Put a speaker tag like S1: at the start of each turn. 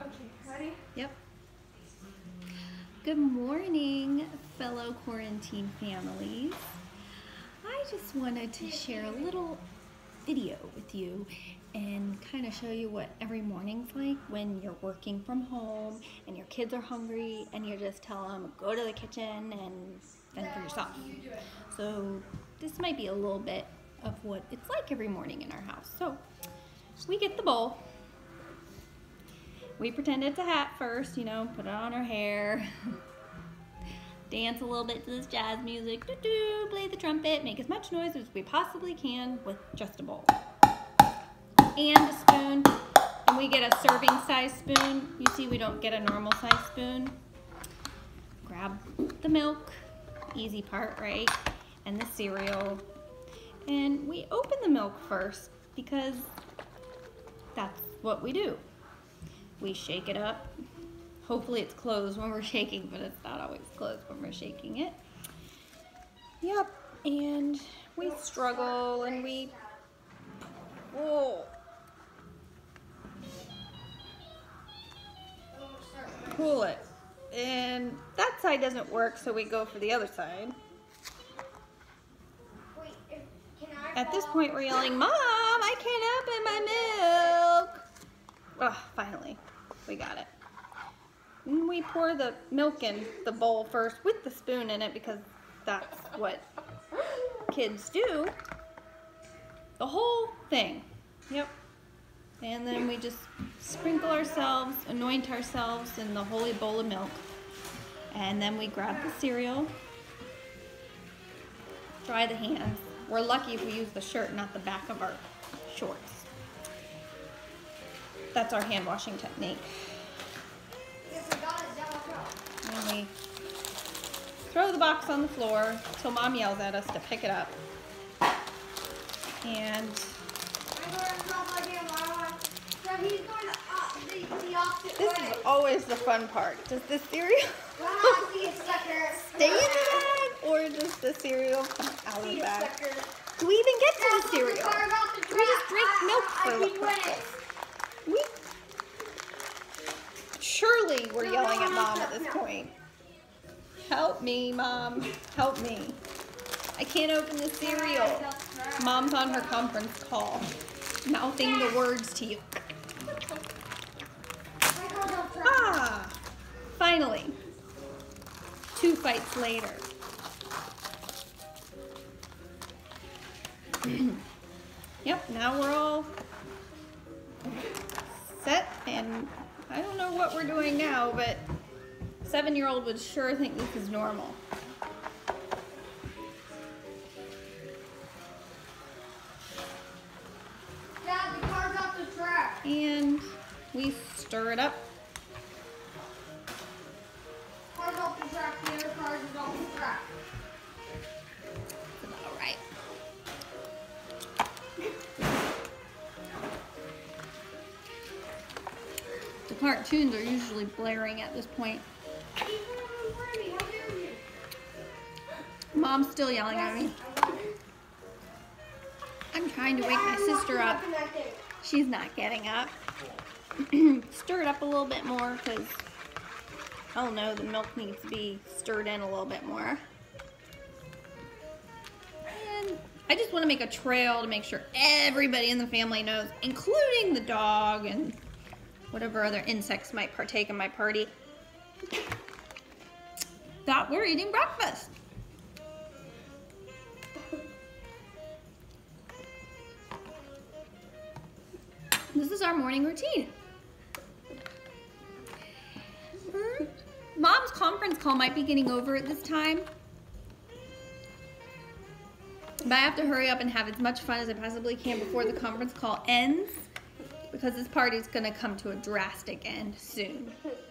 S1: Okay, ready? Yep. Good morning, fellow quarantine families. I just wanted to share a little video with you and kind of show you what every morning's like when you're working from home and your kids are hungry and you just tell them, go to the kitchen and fend for yourself. So this might be a little bit of what it's like every morning in our house. So we get the bowl. We pretend it's a hat first, you know, put it on our hair. Dance a little bit to this jazz music. Doo -doo, play the trumpet, make as much noise as we possibly can with just a bowl. And a spoon. And we get a serving size spoon. You see we don't get a normal size spoon. Grab the milk, easy part, right? And the cereal. And we open the milk first because that's what we do. We shake it up. Hopefully it's closed when we're shaking, but it's not always closed when we're shaking it. Yep, and we struggle and we, oh, pull it. And that side doesn't work, so we go for the other side. At this point, we're yelling, Mom, I can't open my milk. Oh, finally, we got it. And we pour the milk in the bowl first with the spoon in it because that's what kids do. The whole thing. Yep. And then we just sprinkle ourselves, anoint ourselves in the holy bowl of milk. And then we grab the cereal, dry the hands. We're lucky if we use the shirt, not the back of our shorts. That's our hand washing technique. And we throw the box on the floor till mom yells at us to pick it up. And this is always the fun part. Does the cereal stay in the bag or does the cereal come out of the bag? Do we even get to the cereal? We just drink milk for breakfast? We surely we're yelling at mom at this point. Help me, mom. Help me. I can't open the cereal. Mom's on her conference call, mouthing the words to you. Ah, finally. Two fights later. yep, now we're all set and I don't know what we're doing now, but seven-year-old would sure think this is normal.
S2: Dad, the car's off the track.
S1: And we stir it up.
S2: Car's off the track. The other car is off the track.
S1: The cartoons are usually blaring at this point. Mom's still yelling at me. I'm trying to wake my sister up. She's not getting up. Stir it up a little bit more because, oh no, the milk needs to be stirred in a little bit more. And I just want to make a trail to make sure everybody in the family knows, including the dog and whatever other insects might partake in my party, that we're eating breakfast. This is our morning routine. Mom's conference call might be getting over at this time. But I have to hurry up and have as much fun as I possibly can before the conference call ends because this party's to come to a drastic end soon.